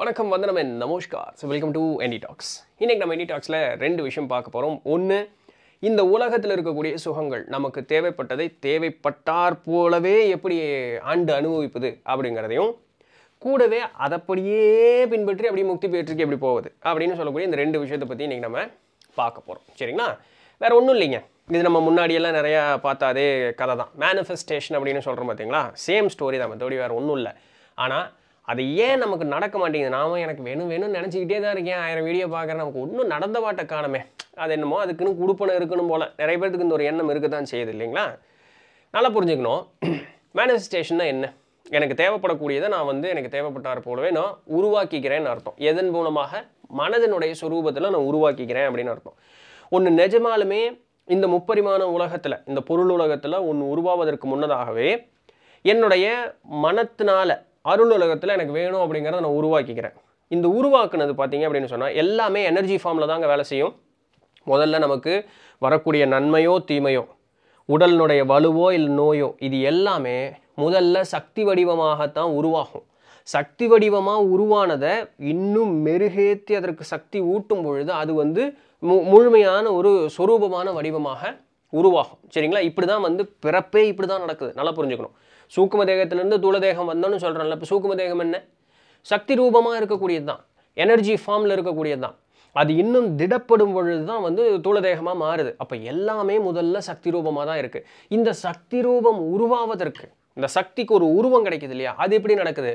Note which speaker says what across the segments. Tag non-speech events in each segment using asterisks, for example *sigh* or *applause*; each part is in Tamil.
Speaker 1: வணக்கம் வந்து நம்ம நமஸ்கார் so welcome to NT talks இன்றைக்கி நம்ம என்டி டாக்ஸில் ரெண்டு விஷயம் பார்க்க போகிறோம் ஒன்று இந்த உலகத்தில் இருக்கக்கூடிய சுகங்கள் நமக்கு தேவைப்பட்டதை தேவைப்பட்டார் போலவே எப்படி ஆண்டு அனுபவிப்பது அப்படிங்கிறதையும் கூடவே அதைப்படியே பின்பற்றி அப்படியே முக்தி பெற்றுக்கு எப்படி போகுது அப்படின்னு சொல்லக்கூடிய இந்த ரெண்டு விஷயத்தை பற்றி இன்றைக்கி நம்ம பார்க்க போகிறோம் சரிங்களா வேறு ஒன்றும் இல்லைங்க இது நம்ம முன்னாடியெல்லாம் நிறையா பார்த்தா அதே கதை தான் மேனிஃபெஸ்டேஷன் அப்படின்னு சொல்கிறோம் பார்த்தீங்களா சேம் ஸ்டோரி தான் மற்றபடி வேறு ஒன்றும் இல்லை ஆனால் அது ஏன் நமக்கு நடக்க மாட்டேங்குது நாம எனக்கு வேணும் வேணும்னு நினச்சிக்கிட்டே தான் இருக்கேன் ஆயிரம் வீடியோ பார்க்குறேன் நமக்கு ஒன்றும் நடந்த மாட்டே காணமே அது என்னமோ அதுக்குன்னு குடுப்பனை இருக்கணும் போல் நிறைய பேர்த்துக்கு இந்த ஒரு எண்ணம் இருக்க தான் செய்யுது இல்லைங்களா நல்லா புரிஞ்சுக்கணும் மேனிஃபெஸ்டேஷன்னா *clears throat* என்ன எனக்கு தேவைப்படக்கூடியதை நான் வந்து எனக்கு தேவைப்பட்டார் போலவே நான் உருவாக்கிக்கிறேன்னு அர்த்தம் எதன் மூலமாக மனதனுடைய சுரூபத்தில் நான் உருவாக்கிக்கிறேன் அப்படின்னு அர்த்தம் ஒன்று நிஜமாலுமே இந்த முப்பரிமாண உலகத்தில் இந்த பொருள் உலகத்தில் ஒன்று உருவாவதற்கு முன்னதாகவே என்னுடைய மனத்தினால அருள் உலகத்தில் எனக்கு வேணும் அப்படிங்கிறத நான் உருவாக்கிக்கிறேன் இந்த உருவாக்குனது பார்த்தீங்க அப்படின்னு சொன்னால் எல்லாமே எனர்ஜி ஃபார்மில் தாங்க வேலை செய்யும் முதல்ல நமக்கு வரக்கூடிய நன்மையோ தீமையோ உடலினுடைய வலுவோ இல்லை நோயோ இது எல்லாமே முதல்ல சக்தி வடிவமாகத்தான் உருவாகும் சக்தி வடிவமாக உருவானதை இன்னும் மெருகேற்றி அதற்கு சக்தி ஊட்டும் பொழுது அது வந்து மு முழுமையான ஒரு சொரூபமான வடிவமாக உருவாகும் சரிங்களா இப்படி தான் வந்து பிறப்பே இப்படி தான் நடக்குது நல்லா புரிஞ்சுக்கணும் சூக்கும தேகத்திலேருந்து தூளதேகம் வந்தோன்னு சொல்கிறேன்ல இப்போ சூக்கும தேகம் என்ன சக்தி ரூபமாக இருக்கக்கூடியது தான் எனர்ஜி ஃபார்மில் இருக்கக்கூடியது தான் அது இன்னும் திடப்படும் பொழுது தான் வந்து தூளதேகமாக மாறுது அப்போ எல்லாமே முதல்ல சக்தி ரூபமாக தான் இருக்குது இந்த சக்தி ரூபம் உருவாவதற்கு இந்த சக்திக்கு ஒரு உருவம் கிடைக்குது இல்லையா அது எப்படி நடக்குது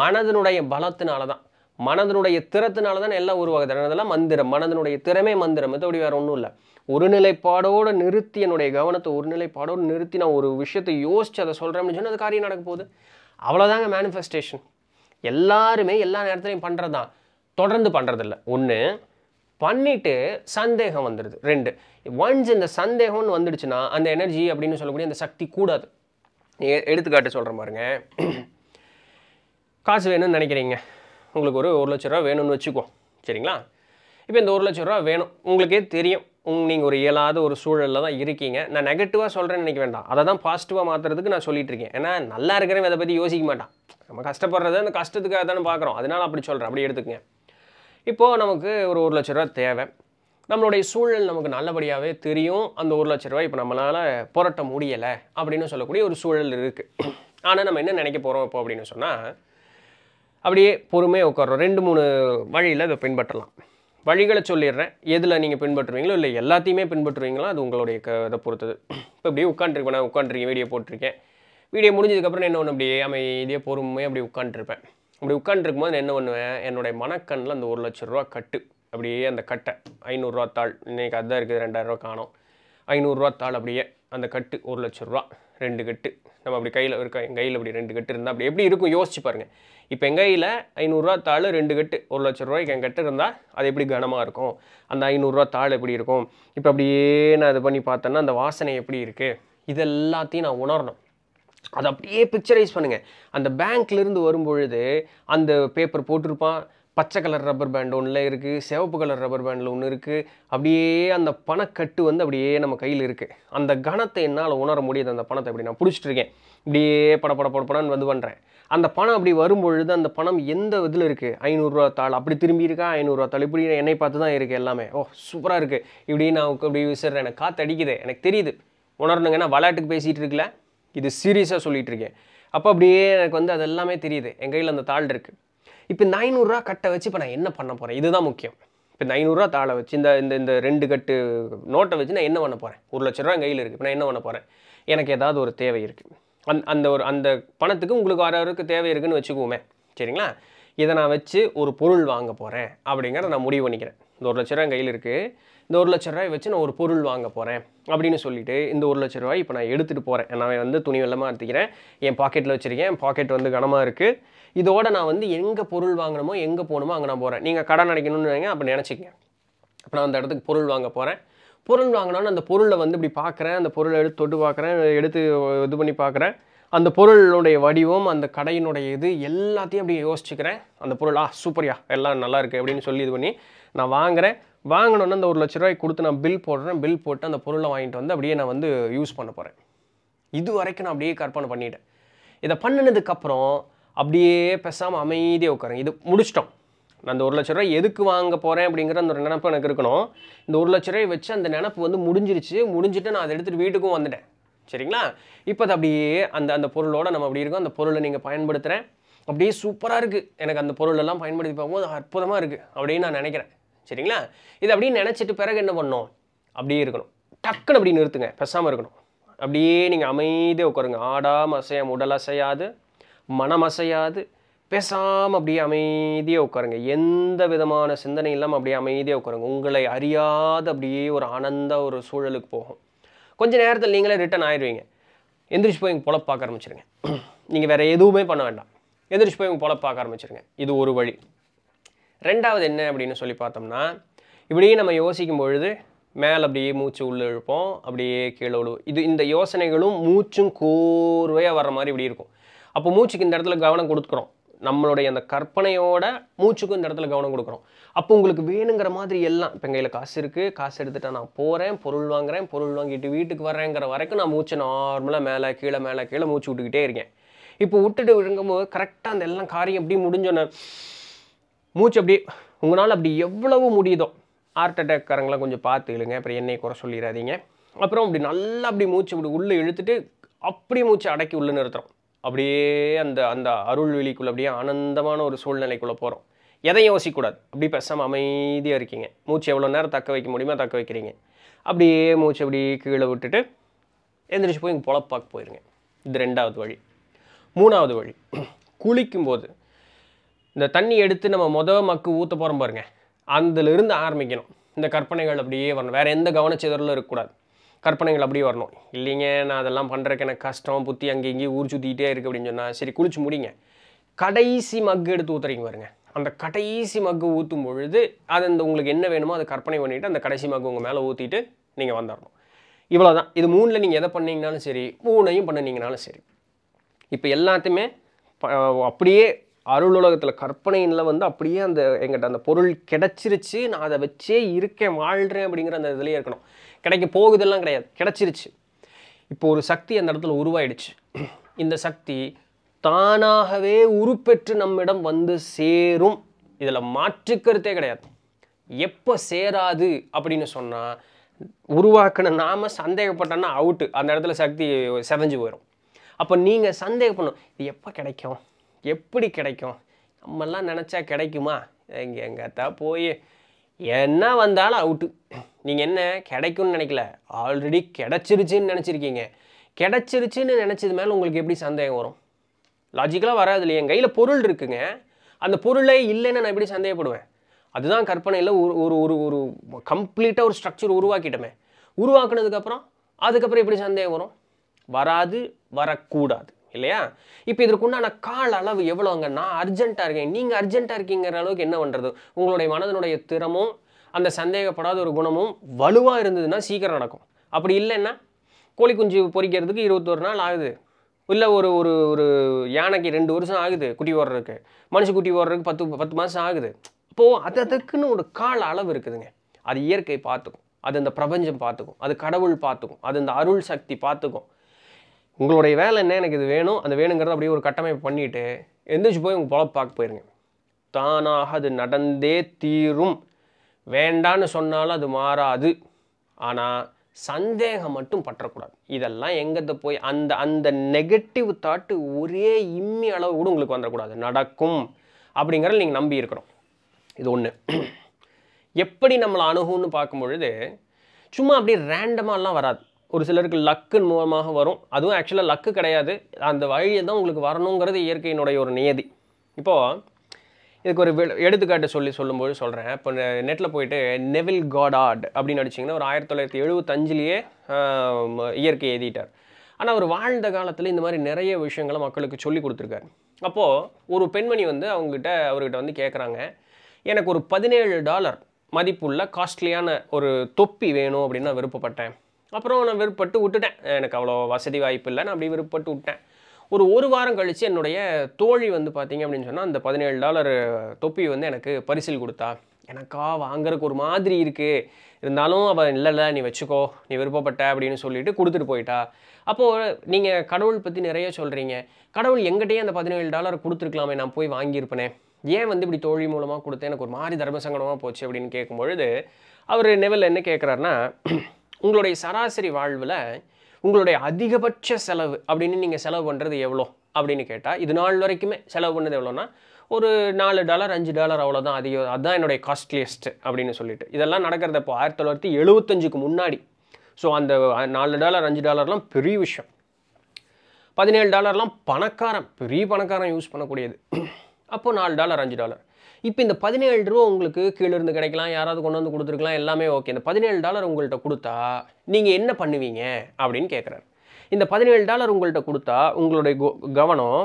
Speaker 1: மனதனுடைய பலத்தினால தான் மனதனுடைய திறத்தினால தான் எல்லாம் உருவாகுது அதெல்லாம் மந்திரம் மனதனுடைய திறமே மந்திரம் மற்றபடி வேறு ஒன்றும் இல்லை ஒரு நிலைப்பாடோடு நிறுத்தி என்னுடைய கவனத்தை ஒரு நிலைப்பாடோடு நிறுத்தி நான் ஒரு விஷயத்தை யோசித்து அதை சொல்கிறேன்னு சொன்னால் அது காரியம் நடக்க போகுது அவ்வளோதாங்க மேனிஃபெஸ்டேஷன் எல்லாருமே எல்லா நேரத்துலையும் பண்ணுறது தான் தொடர்ந்து பண்ணுறதில்ல ஒன்று பண்ணிவிட்டு சந்தேகம் வந்துடுது ரெண்டு ஒன்ஸ் இந்த சந்தேகம்னு வந்துடுச்சுன்னா அந்த எனர்ஜி அப்படின்னு சொல்லக்கூடிய அந்த சக்தி கூடாது எடுத்துக்காட்டு சொல்கிற பாருங்க காசு வேணும்னு நினைக்கிறீங்க உங்களுக்கு ஒரு ஒரு லட்ச ரூபா வேணும்னு வச்சுக்குவோம் சரிங்களா இப்போ இந்த ஒரு லட்ச ரூபா வேணும் உங்களுக்கே தெரியும் உங் நீங்கள் ஒரு இயலாத ஒரு சூழலில் தான் இருக்கீங்க நான் நெகட்டிவாக சொல்கிறேன்னு நினைக்க வேண்டாம் அதை தான் பாசிட்டிவாக மாற்றுறதுக்கு நான் சொல்லிட்டு இருக்கேன் ஏன்னா நல்லா இருக்கிறவங்க அதை பற்றி யோசிக்க மாட்டான் நம்ம கஷ்டப்படுறத அந்த கஷ்டத்துக்காக தானே பார்க்குறோம் அதனால அப்படி சொல்கிறேன் அப்படி எடுத்துக்கங்க இப்போது நமக்கு ஒரு ஒரு லட்ச ரூபா தேவை நம்மளுடைய சூழல் நமக்கு நல்லபடியாகவே தெரியும் அந்த ஒரு லட்ச ரூபாய் இப்போ நம்மளால் புரட்ட முடியலை அப்படின்னு சொல்லக்கூடிய ஒரு சூழல் இருக்குது ஆனால் நம்ம என்ன நினைக்க போகிறோம் இப்போ அப்படின்னு சொன்னால் அப்படியே பொறுமையாக உட்காரோம் ரெண்டு மூணு வழியில் அதை பின்பற்றலாம் வழிகளை சொல்லிடுறேன் எதில் நீங்கள் பின்பற்றுவீங்களோ இல்லை எல்லாத்தையுமே பின்பற்றுவீங்களோ அது உங்களுடைய க இதை பொறுத்தது இப்போ இப்படியே உட்காந்துருப்பேன் நான் உட்காந்துருக்கேன் வீடியோ போட்டிருக்கேன் வீடியோ முடிஞ்சதுக்கப்புறம் என்ன ஒன்று அப்படியே இதே பொறுமையாக அப்படி உட்காந்துருப்பேன் அப்படி உட்காண்ட்ருக்கும் போது என்ன பண்ணுவேன் என்னுடைய மனக்கண்ணில் அந்த ஒரு லட்ச ரூபா கட்டு அப்படியே அந்த கட்டை ஐநூறுரூவா தாள் இன்றைக்கி அதுதான் இருக்குது ரெண்டாயிரரூவா காணும் ஐநூறுரூவா தாள் அப்படியே அந்த கட்டு ஒரு லட்ச ரூபா ரெண்டு கட்டு நம்ம அப்படி கையில் இருக்க என் கையில் அப்படி ரெண்டு கட்டு இருந்தால் அப்படி எப்படி இருக்கும் யோசிச்சு பாருங்கள் இப்போ எங்கள் கையில் ஐநூறுரூவா தாள் ரெண்டு கட்டு ஒரு லட்ச ரூபாய்க்கு என் கட்டு இருந்தால் அது எப்படி கனமாக இருக்கும் அந்த ஐநூறுரூவா தாள் எப்படி இருக்கும் இப்போ அப்படியே நான் இது பண்ணி பார்த்தேன்னா அந்த வாசனை எப்படி இருக்குது இதெல்லாத்தையும் நான் உணரணும் அதை அப்படியே பிக்சரைஸ் பண்ணுங்கள் அந்த பேங்க்லேருந்து வரும்பொழுது அந்த பேப்பர் போட்டிருப்பான் பச்சை கலர் ரப்பர் பேண்ட் ஒன்றில் இருக்குது சிவப்பு கலர் ரப்பர் பேண்டில் ஒன்று இருக்குது அப்படியே அந்த பணக்கட்டு வந்து அப்படியே நம்ம கையில் இருக்குது அந்த கணத்தை என்னால் உணர முடியுது அந்த பணத்தை அப்படி நான் பிடிச்சிட்ருக்கேன் இப்படியே பட பட பட வந்து பண்ணுறேன் அந்த பணம் அப்படி வரும்பொழுது அந்த பணம் எந்த இதில் இருக்குது ஐநூறுரூவா தாள் அப்படி திரும்பி இருக்கா ஐநூறுரூவா தாள் இப்படி என்னை பார்த்து தான் இருக்குது எல்லாமே ஓ சூப்பராக இருக்குது இப்படி நான் இப்படி விசிறேன் எனக்கு காற்று எனக்கு தெரியுது உணரணுங்க விளையாட்டுக்கு பேசிகிட்டு இருக்கல இது சீரியஸாக சொல்லிகிட்டு இருக்கேன் அப்போ அப்படியே எனக்கு வந்து அது எல்லாமே தெரியுது என் கையில் அந்த தாள் இருக்குது இப்போ இந்த ஐநூறுரூவா கட்டை வச்சு இப்போ நான் என்ன பண்ண போகிறேன் இதுதான் முக்கியம் இப்போ இந்த ஐநூறுரூவா தாளை வச்சு இந்த இந்த இந்த ரெண்டு கட்டு நோட்டை வச்சு நான் என்ன பண்ண போகிறேன் ஒரு லட்ச ரூபா கையில் இருக்குது இப்போ நான் என்ன பண்ண போகிறேன் எனக்கு ஏதாவது ஒரு தேவை இருக்குது அந் அந்த ஒரு அந்த பணத்துக்கு உங்களுக்கு வரைக்கும் தேவை இருக்குதுன்னு வச்சுக்குவோமே சரிங்களா இதை நான் வச்சு ஒரு பொருள் வாங்க போகிறேன் அப்படிங்கிறத நான் முடிவு பண்ணிக்கிறேன் இந்த ஒரு லட்ச ரூபாய் கையில் இருக்குது இந்த ஒரு லட்ச ரூபாய் வச்சு நான் ஒரு பொருள் வாங்க போகிறேன் அப்படின்னு சொல்லிட்டு இந்த ஒரு லட்ச ரூபாய் இப்போ நான் எடுத்துகிட்டு போகிறேன் நான் வந்து துணி வெள்ளமாக எடுத்துக்கிறேன் என் பாக்கெட்டில் வச்சுருக்கேன் என் பாக்கெட் வந்து கனமாக இருக்குது இதோட நான் வந்து எங்கே பொருள் வாங்கணுமோ எங்கே போகணுமோ அங்கே நான் போகிறேன் நீங்கள் கடன் அடைக்கணும்னு நினைங்க அப்போ நினச்சிக்கங்க அப்போ நான் அந்த இடத்துக்கு பொருள் வாங்க போகிறேன் பொருள் வாங்கினாலும் அந்த பொருளை வந்து இப்படி பார்க்குறேன் அந்த பொருளை எடுத்து தொட்டு பார்க்குறேன் எடுத்து இது பண்ணி பார்க்குறேன் அந்த பொருளுடைய வடிவம் அந்த கடையினுடைய இது எல்லாத்தையும் அப்படியே யோசிச்சுக்கிறேன் அந்த பொருள் ஆ சூப்பர்யா எல்லாம் நல்லா இருக்குது அப்படின்னு சொல்லி இது பண்ணி நான் வாங்குகிறேன் வாங்கினோன்னே அந்த ஒரு லட்ச ரூபாய் கொடுத்து நான் பில் போடுறேன் பில் போட்டு அந்த பொருளை வாங்கிட்டு வந்து அப்படியே நான் வந்து யூஸ் பண்ண போகிறேன் இது வரைக்கும் நான் அப்படியே கற்பனை பண்ணிவிட்டேன் இதை பண்ணினதுக்கப்புறம் அப்படியே பேசாமல் அமைதியாக உட்காரேன் இது முடிச்சிட்டோம் நான் அந்த ஒரு லட்ச ரூபாய் எதுக்கு வாங்க போகிறேன் அப்படிங்கிற அந்த ஒரு நினப்பு எனக்கு இருக்கணும் இந்த ஒரு லட்ச ரூபாய் வச்சு அந்த நினப்பு வந்து முடிஞ்சிருச்சு முடிஞ்சுட்டு நான் அதை எடுத்துகிட்டு வீட்டுக்கும் வந்துட்டேன் சரிங்களா இப்போ அது அப்படியே அந்த அந்த பொருளோட நம்ம அப்படி இருக்கோம் அந்த பொருளை நீங்கள் பயன்படுத்துகிறேன் அப்படியே சூப்பராக இருக்குது எனக்கு அந்த பொருளெல்லாம் பயன்படுத்தி பார்க்கும்போது அற்புதமாக இருக்குது அப்படின்னு நான் நினைக்கிறேன் சரிங்களா இது அப்படியே நினச்சிட்டு பிறகு என்ன பண்ணோம் அப்படியே இருக்கணும் டக்குன்னு அப்படி நிறுத்துங்க பெசாமல் இருக்கணும் அப்படியே நீங்கள் அமைதியாக உட்காருங்க ஆடாமல் அசையாமல் உடல் அசையாது மனம் அசையாது பேசாமல் அப்படியே அமைதியாக உட்காருங்க எந்த விதமான சிந்தனை இல்லாமல் அப்படியே அமைதியாக உட்காருங்க உங்களை அறியாத அப்படியே ஒரு ஆனந்த ஒரு சூழலுக்கு போகும் கொஞ்சம் நேரத்தில் நீங்களே ரிட்டன் ஆயிடுவீங்க எந்திரிச்சு போய் இங்கே பார்க்க ஆரம்பிச்சிருங்க *clears throat* நீங்கள் வேறு எதுவுமே பண்ண வேண்டாம் எந்திரிச்சு போய் இங்கே பொழப்பு பார்க்க ஆரம்பிச்சிருங்க இது ஒரு வழி ரெண்டாவது என்ன அப்படின்னு சொல்லி பார்த்தோம்னா இப்படியே நம்ம யோசிக்கும் பொழுது மேலே அப்படியே மூச்சு உள்ளே இழுப்போம் அப்படியே கீழே விழுவோம் இது இந்த யோசனைகளும் மூச்சும் கூர்வையாக வர்ற மாதிரி இப்படி இருக்கும் அப்போ மூச்சுக்கு இந்த இடத்துல கவனம் கொடுத்துக்கிறோம் நம்மளுடைய அந்த கற்பனையோட மூச்சுக்கும் இந்த இடத்துல கவனம் கொடுக்குறோம் அப்போ உங்களுக்கு வேணுங்கிற மாதிரி எல்லாம் இப்போ கையில் காசு இருக்குது காசு எடுத்துகிட்டா நான் போகிறேன் பொருள் வாங்குறேன் பொருள் வாங்கிட்டு வீட்டுக்கு வரேங்கிற வரைக்கும் நான் மூச்சு நார்மலாக மேலே கீழே மேலே கீழே மூச்சு விட்டுக்கிட்டே இருக்கேன் இப்போ விட்டுட்டு விழுங்கும்போது கரெக்டாக அந்த எல்லாம் காரியம் எப்படி முடிஞ்சோன்னு மூச்சு அப்படி உங்களால் அப்படி எவ்வளவு முடியுதோ ஹார்ட் அட்டாக்காரங்களாம் கொஞ்சம் பார்த்து இழுங்க அப்புறம் என்னை குறை சொல்லிடாதீங்க அப்புறம் அப்படி நல்லா அப்படி மூச்சு அப்படி உள்ளே இழுத்துட்டு அப்படி மூச்சு அடக்கி உள்ளே நிறுத்துகிறோம் அப்படியே அந்த அந்த அருள் வெளிக்குள்ள அப்படியே ஆனந்தமான ஒரு சூழ்நிலைக்குள்ளே போகிறோம் எதையும் யோசிக்கக்கூடாது அப்படி பேசாமல் அமைதியாக இருக்கீங்க மூச்சு எவ்வளோ நேரம் தக்க வைக்க முடியுமோ தக்க வைக்கிறீங்க அப்படியே மூச்சு அப்படியே கீழே விட்டுட்டு எந்திரிச்சு போய் இங்கே பொழப்பாக்கு போயிருங்க இது ரெண்டாவது வழி மூணாவது வழி குளிக்கும்போது இந்த தண்ணி எடுத்து நம்ம மொத மக்கு ஊற்ற போகிறோம் பாருங்கள் அதுலேருந்து ஆரம்பிக்கணும் இந்த கற்பனைகள் அப்படியே வரணும் வேறு எந்த கவனச்சிதறலும் இருக்கக்கூடாது கற்பனைகள் அப்படியே வரணும் இல்லைங்க நான் அதெல்லாம் பண்ணுறக்கு எனக்கு கஷ்டம் புத்தி அங்கே இங்கேயும் ஊர் சுற்றிக்கிட்டே இருக்குது அப்படின்னு சொன்னால் சரி குளிச்சு முடிங்க கடைசி மக்கு எடுத்து ஊற்றுறீங்க பாருங்க அந்த கடைசி மக்கு ஊற்றும் பொழுது அது அந்த உங்களுக்கு என்ன வேணுமோ அதை கற்பனை பண்ணிவிட்டு அந்த கடைசி மக்கு உங்கள் மேலே ஊற்றிட்டு நீங்கள் வந்துடணும் இவ்வளோ தான் இது மூணில் நீங்கள் எதை பண்ணிங்கனாலும் சரி மூணையும் பண்ணினீங்கனாலும் சரி இப்போ எல்லாத்தையுமே அப்படியே அருள் உலகத்தில் கற்பனையில் வந்து அப்படியே அந்த எங்கிட்ட அந்த பொருள் கிடச்சிருச்சு நான் அதை வச்சே இருக்கேன் வாழ்கிறேன் அப்படிங்கிற அந்த இதுலேயே இருக்கணும் கிடைக்க போகுதெல்லாம் கிடையாது கிடச்சிருச்சு இப்போ ஒரு சக்தி அந்த இடத்துல உருவாயிடுச்சு இந்த சக்தி தானாகவே உருப்பெற்று நம்மிடம் வந்து சேரும் இதில் மாற்றுக்கருத்தே கிடையாது எப்போ சேராது அப்படின்னு சொன்னால் உருவாக்கின நாம சந்தேகப்பட்டோன்னா அவுட்டு அந்த இடத்துல சக்தி செதஞ்சு போயிடும் அப்போ நீங்கள் சந்தேகம் பண்ணும் இது எப்போ கிடைக்கும் எப்படி கிடைக்கும் நம்மெல்லாம் நினச்சா கிடைக்குமா எங்கே தான் போய் என்ன வந்தாலும் அவுட்டு நீங்கள் என்ன கிடைக்கும்னு நினைக்கல ஆல்ரெடி கிடச்சிருச்சுன்னு நினச்சிருக்கீங்க கிடச்சிருச்சுன்னு நினச்சது மேலே உங்களுக்கு எப்படி சந்தேகம் வரும் லாஜிக்கலாக வராது இல்லையா என் கையில் பொருள் இருக்குங்க அந்த பொருளே இல்லைன்னு நான் எப்படி சந்தேகப்படுவேன் அதுதான் கற்பனையில் ஒரு ஒரு ஒரு ஒரு கம்ப்ளீட்டாக ஒரு ஸ்ட்ரக்சர் உருவாக்கிட்டோமே உருவாக்குனதுக்கப்புறம் அதுக்கப்புறம் எப்படி சந்தேகம் வரும் வராது வரக்கூடாது இல்லையா இப்போ இதற்கு உண்டான கால அளவு எவ்வளோங்கன்னா அர்ஜென்ட்டாக இருக்கேன் நீங்கள் அர்ஜென்ட்டாக இருக்கீங்கிற அளவுக்கு என்ன பண்ணுறது உங்களுடைய மனதனுடைய திறமும் அந்த சந்தேகப்படாத ஒரு குணமும் வலுவாக இருந்ததுன்னா சீக்கிரம் நடக்கும் அப்படி இல்லைன்னா கோழி குஞ்சு பொறிக்கிறதுக்கு இருபத்தொரு நாள் ஆகுது இல்லை ஒரு ஒரு ஒரு யானைக்கு ரெண்டு வருஷம் ஆகுது குட்டி ஓடுறதுக்கு மனுஷ குட்டி ஓடுறதுக்கு பத்து பத்து மாதம் ஆகுது அப்போது அது அதுக்குன்னு ஒரு கால அளவு இருக்குதுங்க அது இயற்கை பார்த்துக்கும் அது இந்த பிரபஞ்சம் பார்த்துக்கும் அது கடவுள் பார்த்துக்கும் அது இந்த அருள் சக்தி பார்த்துக்கும் உங்களுடைய வேலை என்ன எனக்கு இது வேணும் அந்த வேணுங்கிறத அப்படியே ஒரு கட்டமைப்பு பண்ணிவிட்டு எந்திரிச்சு போய் உங்கள் பார்க்க போயிருங்க தானாக அது நடந்தே தீரும் வேண்டான்னு சொன்னாலும் அது மாறாது ஆனால் சந்தேகம் மட்டும் பற்றக்கூடாது இதெல்லாம் எங்கேருந்து போய் அந்த அந்த நெகட்டிவ் தாட்டு ஒரே இம்மி அளவு கூட உங்களுக்கு வந்துடக்கூடாது நடக்கும் அப்படிங்கிறத நீங்கள் நம்பி இருக்கிறோம் இது ஒன்று எப்படி நம்மளை அணுகும்னு பார்க்கும்பொழுது சும்மா அப்படியே ரேண்டமாலாம் வராது ஒரு சிலருக்கு லக்குன்னு மூலமாக வரும் அதுவும் ஆக்சுவலாக லக்கு கிடையாது அந்த வழியை தான் உங்களுக்கு வரணுங்கிறது இயற்கையினுடைய ஒரு நியதி இப்போது இதுக்கு ஒரு எடுத்துக்காட்டு சொல்லி சொல்லும்போது சொல்கிறேன் இப்போ நெட்டில் போயிட்டு நெவில் காடாட் அப்படின்னு நடிச்சிங்கன்னா ஒரு ஆயிரத்தி தொள்ளாயிரத்தி எழுபத்தஞ்சிலேயே இயற்கை எழுதிட்டார் ஆனால் அவர் வாழ்ந்த காலத்தில் இந்த மாதிரி நிறைய விஷயங்களை மக்களுக்கு சொல்லி கொடுத்துருக்காரு அப்போது ஒரு பெண்மணி வந்து அவங்ககிட்ட அவர்கிட்ட வந்து கேட்குறாங்க எனக்கு ஒரு பதினேழு டாலர் மதிப்புள்ள காஸ்ட்லியான ஒரு தொப்பி வேணும் அப்படின்னு நான் விருப்பப்பட்டேன் அப்புறம் நான் விருப்பப்பட்டு விட்டுட்டேன் எனக்கு அவ்வளோ வசதி வாய்ப்பு இல்லை நான் அப்படி விருப்பப்பட்டு விட்டேன் ஒரு ஒரு வாரம் கழித்து என்னுடைய தோழி வந்து பார்த்தீங்க அப்படின்னு சொன்னால் அந்த பதினேழு டாலர் தொப்பி வந்து எனக்கு பரிசில் கொடுத்தா எனக்கா வாங்குறதுக்கு ஒரு மாதிரி இருக்குது இருந்தாலும் அவள் இல்லை இல்லை நீ வச்சுக்கோ நீ விருப்பப்பட்ட அப்படின்னு சொல்லிட்டு கொடுத்துட்டு போயிட்டா அப்போது நீங்கள் கடவுள் பற்றி நிறைய சொல்கிறீங்க கடவுள் எங்கிட்டயே அந்த பதினேழு டாலர் கொடுத்துருக்கலாமே நான் போய் வாங்கியிருப்பேனே ஏன் வந்து இப்படி தோழி மூலமாக கொடுத்தேன் எனக்கு ஒரு மாதிரி தர்மசங்கடமாக போச்சு அப்படின்னு கேட்கும்பொழுது அவர் நெவல் என்ன கேட்குறாருன்னா உங்களுடைய சராசரி வாழ்வில் உங்களுடைய அதிகபட்ச செலவு அப்படின்னு நீங்கள் செலவு பண்ணுறது எவ்வளோ அப்படின்னு கேட்டால் இது நாள் வரைக்குமே செலவு பண்ணது எவ்வளோன்னா ஒரு நாலு டாலர் அஞ்சு டாலர் அவ்வளோதான் அதிகம் அதுதான் என்னுடைய காஸ்ட்லியஸ்ட்டு அப்படின்னு சொல்லிட்டு இதெல்லாம் நடக்கிறது இப்போ ஆயிரத்தி தொள்ளாயிரத்தி எழுபத்தஞ்சுக்கு முன்னாடி ஸோ அந்த நாலு டாலர் அஞ்சு டாலர்லாம் பெரிய விஷயம் பதினேழு டாலர்லாம் பணக்காரன் பெரிய பணக்காரன் யூஸ் பண்ணக்கூடியது அப்போது நாலு டாலர் அஞ்சு டாலர் இப்போ இந்த பதினேழு ரூபா உங்களுக்கு கீழே இருந்து கிடைக்கலாம் யாராவது கொண்டு வந்து கொடுத்துருக்கலாம் எல்லாமே ஓகே இந்த பதினேழு டாலர் உங்கள்கிட்ட கொடுத்தா நீங்கள் என்ன பண்ணுவீங்க அப்படின்னு கேட்குறாரு இந்த பதினேழு டாலர் உங்கள்கிட்ட கொடுத்தா உங்களுடைய கவனம்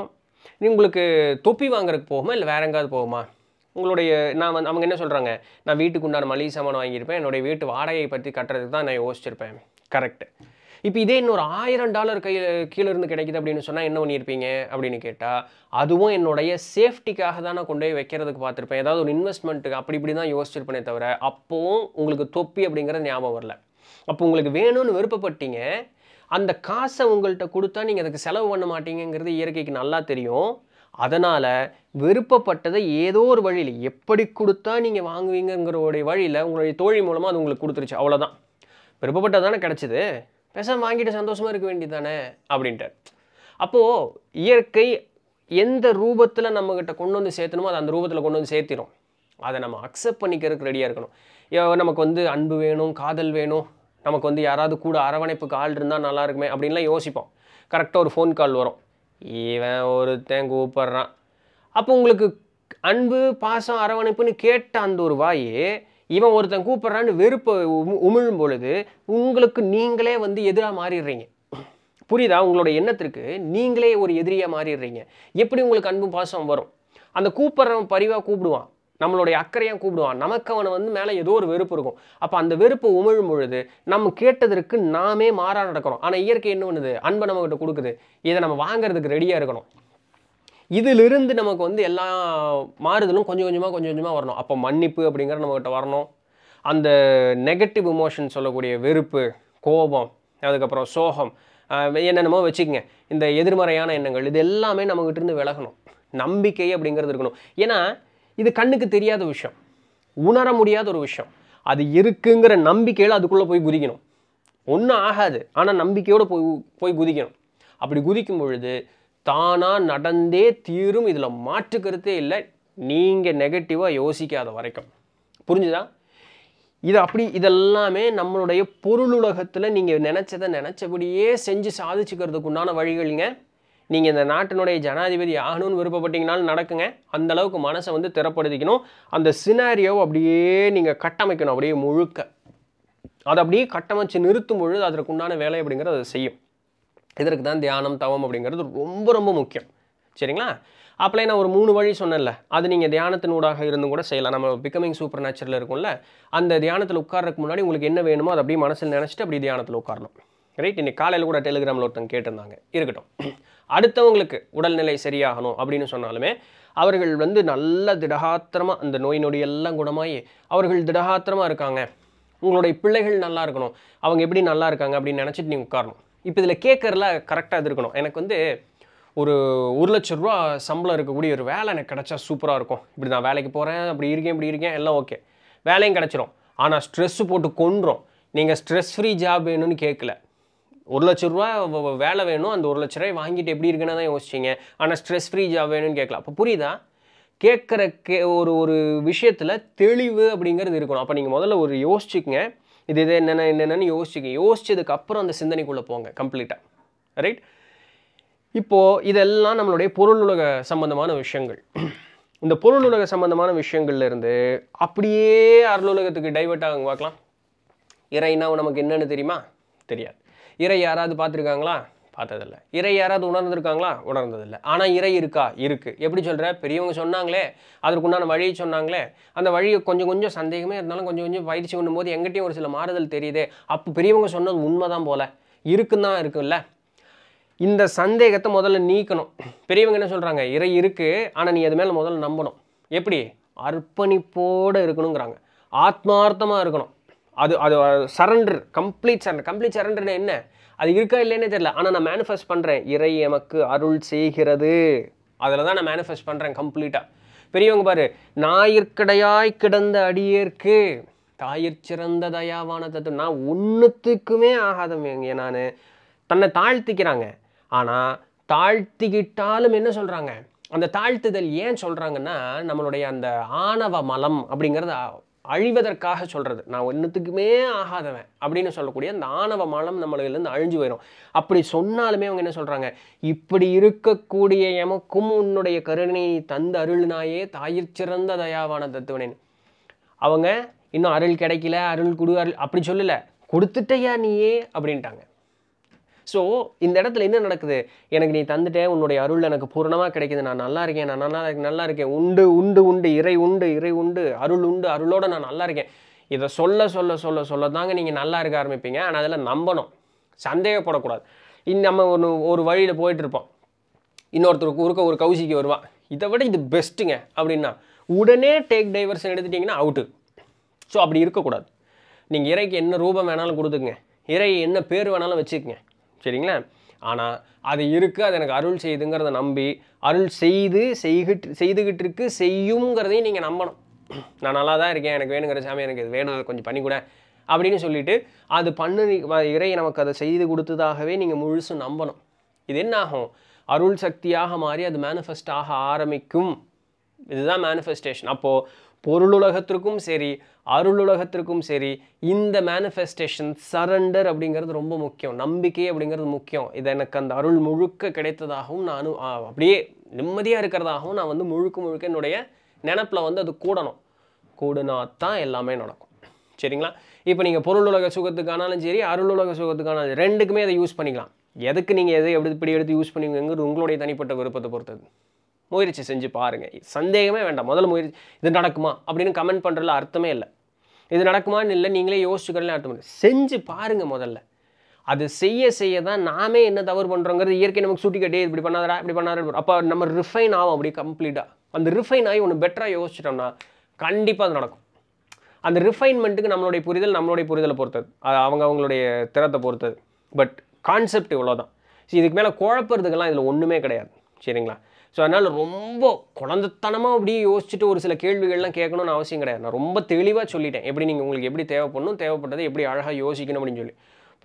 Speaker 1: நீ உங்களுக்கு தொப்பி வாங்குறதுக்கு போகுமா இல்லை வேற எங்காவது போகுமா உங்களுடைய நான் வந்து அவங்க என்ன சொல்கிறாங்க நான் வீட்டுக்கு உண்டான மளிகை சாமான் வாங்கியிருப்பேன் என்னுடைய வீட்டு வாடகையை பற்றி கட்டுறதுக்கு தான் நான் யோசிச்சிருப்பேன் கரெக்டு இப்போ இதே இன்னொரு ஆயிரம் டாலர் கையில் கீழே இருந்து கிடைக்குது அப்படின்னு சொன்னால் என்ன பண்ணியிருப்பீங்க அப்படின்னு கேட்டால் அதுவும் என்னுடைய சேஃப்டிக்காக தான் நான் கொண்டு போய் வைக்கிறதுக்கு பார்த்துருப்பேன் ஏதாவது ஒரு இன்வெஸ்ட்மெண்ட்டுக்கு அப்படி இப்படி தான் யோசிச்சிருப்பேனே தவிர அப்போவும் உங்களுக்கு தொப்பி அப்படிங்கிற ஞாபகம் வரல அப்போ உங்களுக்கு வேணும்னு விருப்பப்பட்டீங்க அந்த காசை உங்கள்கிட்ட கொடுத்தா நீங்கள் அதுக்கு செலவு பண்ண மாட்டீங்கிறது இயற்கைக்கு நல்லா தெரியும் அதனால் விருப்பப்பட்டதை ஏதோ ஒரு வழியில் எப்படி கொடுத்தா நீங்கள் வாங்குவீங்கிறோடைய வழியில் உங்களுடைய தோழி மூலமாக அது உங்களுக்கு கொடுத்துருச்சு அவ்வளோதான் விருப்பப்பட்டது தானே கிடச்சிது பெசம் வாங்கிட்டு சந்தோஷமாக இருக்க வேண்டியதானே அப்படின்ட்டார் அப்போது இயற்கை எந்த ரூபத்தில் நம்மக்கிட்ட கொண்டு வந்து சேர்த்தணுமோ அதை அந்த ரூபத்தில் கொண்டு வந்து சேர்த்திடும் அதை நம்ம அக்செப்ட் பண்ணிக்கிறதுக்கு ரெடியாக இருக்கணும் நமக்கு வந்து அன்பு வேணும் காதல் வேணும் நமக்கு வந்து யாராவது கூட அரவணைப்புக்கு ஆள் இருந்தால் நல்லா இருக்குமே அப்படின்லாம் யோசிப்போம் கரெக்டாக ஒரு ஃபோன் கால் வரும் இவன் ஒருத்தன் கூப்பிட்றான் அப்போ உங்களுக்கு அன்பு பாசம் அரவணைப்புன்னு கேட்ட அந்த ஒரு வாயே இவன் ஒருத்தன் கூப்பிட்றான்னு வெறுப்பு உமிழும் பொழுது உங்களுக்கு நீங்களே வந்து எதிராக மாறிடுறீங்க புரியுதா உங்களோட எண்ணத்திற்கு நீங்களே ஒரு எதிரியாக மாறிடுறீங்க எப்படி உங்களுக்கு அன்பு பாசம் வரும் அந்த கூப்பிட்றவன் பரிவாக கூப்பிடுவான் நம்மளுடைய அக்கறையாக கூப்பிடுவான் நமக்கு அவனை வந்து மேலே ஏதோ ஒரு வெறுப்பு இருக்கும் அப்போ அந்த வெறுப்பு உமிழும் பொழுது நம்ம கேட்டதற்கு நாமே மாறாக நடக்கிறோம் ஆனால் இயற்கை என்ன பண்ணுது அன்பை நம்மகிட்ட கொடுக்குது இதை நம்ம வாங்குறதுக்கு ரெடியாக இருக்கணும் இதிலிருந்து நமக்கு வந்து எல்லா மாறுதலும் கொஞ்சம் கொஞ்சமாக கொஞ்சம் கொஞ்சமாக வரணும் அப்போ மன்னிப்பு அப்படிங்கிற நம்மக்கிட்ட வரணும் அந்த நெகட்டிவ் இமோஷன் சொல்லக்கூடிய வெறுப்பு கோபம் அதுக்கப்புறம் சோகம் என்னென்னமோ வச்சுக்கோங்க இந்த எதிர்மறையான எண்ணங்கள் இது எல்லாமே நம்மக்கிட்ட இருந்து விலகணும் நம்பிக்கை அப்படிங்கிறது இருக்கணும் ஏன்னா இது கண்ணுக்கு தெரியாத விஷயம் உணர முடியாத ஒரு விஷயம் அது இருக்குங்கிற நம்பிக்கையில் அதுக்குள்ளே போய் குதிக்கணும் ஒன்றும் ஆகாது ஆனால் நம்பிக்கையோடு போய் போய் குதிக்கணும் அப்படி குதிக்கும் பொழுது தானாக நடந்தே தீரும் இதில் மாற்றுக்கிறதே இல்லை நீங்கள் நெகட்டிவாக யோசிக்காத வரைக்கும் புரிஞ்சுதா இது அப்படி இதெல்லாமே நம்மளுடைய பொருளுலகத்தில் நீங்கள் நினச்சதை நினச்சபடியே செஞ்சு சாதிச்சுக்கிறதுக்கு உண்டான வழிகள்ங்க நீங்கள் இந்த நாட்டினுடைய ஜனாதிபதி ஆகணும்னு விருப்பப்பட்டீங்கனாலும் நடக்குங்க அந்தளவுக்கு மனசை வந்து திறப்படுத்திக்கணும் அந்த சினாரியோவை அப்படியே நீங்கள் கட்டமைக்கணும் அப்படியே முழுக்க அதை அப்படியே கட்டமைச்சு நிறுத்தும் பொழுது அதற்குண்டான வேலை அப்படிங்கிறது அதை செய்யும் இதற்கு தான் தியானம் தவம் அப்படிங்கிறது ரொம்ப ரொம்ப முக்கியம் சரிங்களா அப்போலாம் நான் ஒரு மூணு வழி சொன்னேன்ல அது நீங்கள் தியானத்தின் ஊடாக இருந்தும் கூட செய்யலாம் நம்ம பிகமிங் சூப்பர் நேச்சுரல் இருக்கும்ல அந்த தியானத்தில் உட்கார்றதுக்கு முன்னாடி உங்களுக்கு என்ன வேணுமோ அதை அப்படியே மனசில் நினச்சிட்டு அப்படி தியானத்தில் உட்காரணும் ரைட் இன்னைக்கு காலையில் கூட டெலிகிராமில் ஒருத்தங்க கேட்டிருந்தாங்க இருக்கட்டும் அடுத்தவங்களுக்கு உடல்நிலை சரியாகணும் அப்படின்னு சொன்னாலுமே அவர்கள் வந்து நல்ல திடகாத்திரமாக அந்த நோய் நொடியெல்லாம் குணமாகி அவர்கள் திடகாத்திரமாக இருக்காங்க உங்களுடைய பிள்ளைகள் நல்லா இருக்கணும் அவங்க எப்படி நல்லா இருக்காங்க அப்படின்னு நினச்சிட்டு நீங்கள் உட்காரணும் இப்போ இதில் கேட்கறதுலாம் கரெக்டாக இது இருக்கணும் எனக்கு வந்து ஒரு ஒரு லட்ச ரூபா சம்பளம் இருக்கக்கூடிய ஒரு வேலை எனக்கு கிடச்சா சூப்பராக இருக்கும் இப்படி நான் வேலைக்கு போகிறேன் அப்படி இருக்கேன் இப்படி இருக்கேன் எல்லாம் ஓகே வேலையும் கிடச்சிரும் ஆனால் ஸ்ட்ரெஸ்ஸு போட்டு கொன்றோம் நீங்கள் ஸ்ட்ரெஸ் ஃப்ரீ ஜாப் வேணும்னு கேட்கல ஒரு லட்ச ரூபா வேலை வேணும் அந்த ஒரு லட்ச ரூபாய் வாங்கிட்டு எப்படி இருக்குன்னு தான் யோசிச்சிங்க ஆனால் ஸ்ட்ரெஸ் ஃப்ரீ ஜாப் வேணும்னு கேட்கல அப்போ புரியுதா கேட்குற கே ஒரு ஒரு விஷயத்தில் தெளிவு அப்படிங்கிறது இருக்கணும் அப்போ நீங்கள் முதல்ல ஒரு யோசிச்சுக்கங்க இது இது என்னென்ன என்னென்னு யோசிச்சுங்க யோசிச்சதுக்கப்புறம் அந்த சிந்தனைக்குள்ளே போங்க கம்ப்ளீட்டாக ரைட் இப்போது இதெல்லாம் நம்மளுடைய பொருள் உலக சம்பந்தமான விஷயங்கள் இந்த பொருள் உலக சம்பந்தமான விஷயங்கள்லேருந்து அப்படியே அருளுலகத்துக்கு டைவெர்ட் ஆகுங்க பார்க்கலாம் இறைனா நமக்கு என்னென்னு தெரியுமா தெரியாது இறை யாராவது பார்த்துருக்காங்களா பார்த்ததில்லை இறை யாராவது உணர்ந்திருக்காங்களா உணர்ந்ததில்லை ஆனால் இறை இருக்கா இருக்குது எப்படி சொல்கிற பெரியவங்க சொன்னாங்களே அதற்குண்டான வழியை சொன்னாங்களே அந்த வழியை கொஞ்சம் கொஞ்சம் சந்தேகமே இருந்தாலும் கொஞ்சம் கொஞ்சம் பயிற்சி பண்ணும்போது எங்கிட்டையும் ஒரு சில மாறுதல் தெரியுது அப்போ பெரியவங்க சொன்னது உண்மை தான் போல் இருக்குன்னு தான் இருக்குல்ல இந்த சந்தேகத்தை முதல்ல நீக்கணும் பெரியவங்க என்ன சொல்கிறாங்க இறை இருக்குது ஆனால் நீ அது மேலே முதல்ல நம்பணும் எப்படி அர்ப்பணிப்போடு இருக்கணுங்கிறாங்க ஆத்மார்த்தமாக இருக்கணும் அது அது சரண்டர் கம்ப்ளீட் சரண்டர் கம்ப்ளீட் சரண்டர்னு என்ன அது இருக்கா இல்லைன்னே தெரியல ஆனால் நான் மேனிஃபெஸ்ட் பண்ணுறேன் இறை எமக்கு அருள் செய்கிறது அதில் தான் நான் மேனிஃபெஸ்ட் பண்ணுறேன் கம்ப்ளீட்டாக பெரியவங்க பாரு நாயிற்கடையாய் கிடந்த அடியேற்கு தாயிற் சிறந்த தயாவான தத்துவம் நான் ஒன்றுத்துக்குமே ஆகாதவங்க நான் தன்னை தாழ்த்திக்கிறாங்க ஆனால் தாழ்த்திக்கிட்டாலும் என்ன சொல்கிறாங்க அந்த தாழ்த்துதல் ஏன் சொல்கிறாங்கன்னா நம்மளுடைய அந்த ஆணவ மலம் அப்படிங்கிறது அழிவதற்காக சொல்கிறது நான் ஒன்றுத்துக்குமே ஆகாதவன் அப்படின்னு சொல்லக்கூடிய அந்த ஆணவ மலம் நம்மளிலேருந்து அழிஞ்சு போயிடும் அப்படி சொன்னாலுமே அவங்க என்ன சொல்கிறாங்க இப்படி இருக்கக்கூடிய எமக்கும் உன்னுடைய கருணை தந்த அருள்னாயே தாயிற் சிறந்த தயாவான தத்துவனேன் அவங்க இன்னும் அருள் கிடைக்கல அருள் கொடு அருள் அப்படி சொல்லலை கொடுத்துட்டையா நீயே அப்படின்ட்டாங்க ஸோ இந்த இடத்துல என்ன நடக்குது எனக்கு நீ தந்துட்டேன் உன்னுடைய அருள் எனக்கு பூரணமாக கிடைக்குது நான் நல்லா இருக்கேன் நான் நல்லா இருக்கேன் நல்லா இருக்கேன் உண்டு உண்டு உண்டு இறை உண்டு இறை உண்டு அருள் உண்டு அருளோடு நான் நல்லா இருக்கேன் இதை சொல்ல சொல்ல சொல்ல சொல்ல தாங்க நீங்கள் நல்லா இருக்க ஆரம்பிப்பீங்க ஆனால் அதில் நம்பணும் சந்தேகப்படக்கூடாது இந்த நம்ம ஒன்று ஒரு வழியில் போயிட்டுருப்போம் இன்னொருத்தருக்கு ஒருக்க ஒரு கௌசிக்கு வருவான் இதை விட இது பெஸ்ட்டுங்க அப்படின்னா உடனே டேக் டைவர்ஷன் எடுத்துட்டிங்கன்னா அவுட்டு ஸோ அப்படி இருக்கக்கூடாது நீங்கள் இறைக்கு என்ன ரூபம் வேணாலும் கொடுத்துக்குங்க இறை என்ன பேர் வேணாலும் வச்சுக்கோங்க சரிங்களா ஆனால் அது இருக்குது அது எனக்கு அருள் செய்துங்கிறத நம்பி அருள் செய்து செய்கிட்டு செய்துகிட்டு இருக்கு செய்யுங்கிறதையும் நீங்கள் நம்பணும் நான் நல்லா தான் இருக்கேன் எனக்கு வேணுங்கிற சாமி எனக்கு இது வேணும் கொஞ்சம் பண்ணி கூட அப்படின்னு சொல்லிட்டு அது பண்ணு இறை நமக்கு அதை செய்து கொடுத்ததாகவே நீங்கள் முழுசும் நம்பணும் இது என்ன ஆகும் அருள் சக்தியாக மாறி அது மேனிஃபெஸ்ட் ஆக ஆரம்பிக்கும் இதுதான் மேனிஃபெஸ்டேஷன் அப்போது பொருளுலகத்திற்கும் சரி அருளுலகத்திற்கும் சரி இந்த மேனிஃபெஸ்டேஷன் சரண்டர் அப்படிங்கிறது ரொம்ப முக்கியம் நம்பிக்கை அப்படிங்கிறது முக்கியம் இதை எனக்கு அந்த அருள் முழுக்க கிடைத்ததாகவும் நான் அப்படியே நிம்மதியாக இருக்கிறதாகவும் நான் வந்து முழுக்க முழுக்க என்னுடைய நினப்பில் வந்து அது கூடணும் கூடுனா தான் எல்லாமே நடக்கும் சரிங்களா இப்போ நீங்கள் பொருளுலக சுகத்துக்கானாலும் சரி அருளுலக சுகத்துக்கானாலும் ரெண்டுக்குமே அதை யூஸ் பண்ணிக்கலாம் எதுக்கு நீங்கள் எது எப்படி இப்படி எடுத்து யூஸ் பண்ணுவீங்கிறது உங்களுடைய தனிப்பட்ட விருப்பத்தை பொறுத்தது முயற்சி செஞ்சு பாருங்கள் சந்தேகமே வேண்டாம் முதல்ல முயற்சி இது நடக்குமா அப்படின்னு கமெண்ட் பண்ணுறதுல அர்த்தமே இல்லை இது நடக்குமான்னு இல்லை நீங்களே யோசிச்சுக்கலாம் அர்த்தம் செஞ்சு பாருங்கள் முதல்ல அது செய்ய செய்ய தான் நாமே என்ன தவறு பண்ணுறோங்கிறது இயற்கை நமக்கு சுட்டி கட்டே இப்படி பண்ணாதடா இப்படி பண்ணாத அப்போ நம்ம ரிஃபைன் ஆகும் அப்படி கம்ப்ளீட்டாக அந்த ரிஃபைன் ஆகி ஒன்று பெட்டராக யோசிச்சிட்டோம்னா கண்டிப்பாக அது நடக்கும் அந்த ரிஃபைன்மெண்ட்டுக்கு நம்மளுடைய புரிதல் நம்மளுடைய புரிதலை பொறுத்தது அது அவங்க அவங்களுடைய திறத்தை பொறுத்தது பட் கான்செப்ட் இவ்வளோதான் ஸோ இதுக்கு மேலே குழப்பறதுக்கெல்லாம் இதில் ஒன்றுமே கிடையாது சரிங்களா ஸோ அதனால் ரொம்ப குழந்தத்தனமாக அப்படியே யோசிச்சுட்டு ஒரு சில கேள்விகள்லாம் கேட்கணும்னு அவசியம் கிடையாது நான் ரொம்ப தெளிவாக சொல்லிட்டேன் எப்படி நீங்கள் உங்களுக்கு எப்படி தேவைப்படணும் தேவைப்பட்டதை எப்படி அழகாக யோசிக்கணும் அப்படின்னு சொல்லி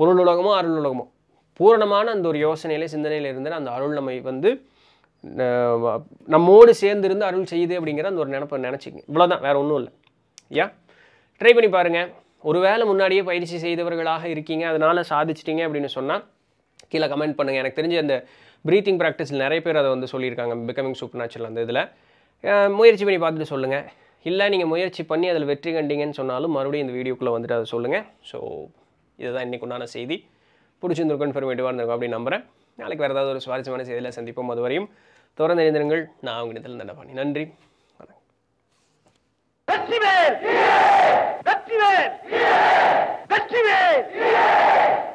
Speaker 1: பொருள் உலகமோ அருள் உலகமோ பூரணமான அந்த ஒரு யோசனையிலே சிந்தனையில் இருந்தால் அந்த அருள் நம்மை வந்து நம்மோடு சேர்ந்து இருந்து அருள் செய்யுது அப்படிங்கிற அந்த ஒரு நினப்பை நினச்சிங்க இவ்வளோதான் வேறு ஒன்றும் இல்லை யா ட்ரை பண்ணி பாருங்கள் ஒருவேளை முன்னாடியே பயிற்சி செய்தவர்களாக இருக்கீங்க அதனால் சாதிச்சிட்டிங்க அப்படின்னு சொன்னால் கீழே கமெண்ட் பண்ணுங்கள் எனக்கு தெரிஞ்ச அந்த ப்ரீத்திங் ப்ராக்டிஸில் நிறைய பேர் அதை வந்து சொல்லியிருக்காங்க பிகமிங் சூப்பர் நேச்சுரல் அந்த இதில் முயற்சி பண்ணி பார்த்துட்டு சொல்லுங்கள் இல்லை நீங்கள் முயற்சி பண்ணி அதில் வெற்றி கண்டிங்கன்னு சொன்னாலும் மறுபடியும் இந்த வீடியோக்குள்ளே வந்துட்டு அதை சொல்லுங்கள் ஸோ இதுதான் இன்றைக்கு உண்டான செய்தி பிடிச்சிருந்திருக்கும் இன்ஃபர்மேட்டிவாக இருந்திருக்கும் அப்படின்னு நம்புகிறேன் நாளைக்கு வேறு ஏதாவது ஒரு சுவாரஸ்யமான செய்தியில் சந்திப்போம் அது வரையும் தொடர்ந்து எழுந்திருங்கள் நான் அவங்க உங்களிடத்தில் பண்ணி நன்றி வணக்கம்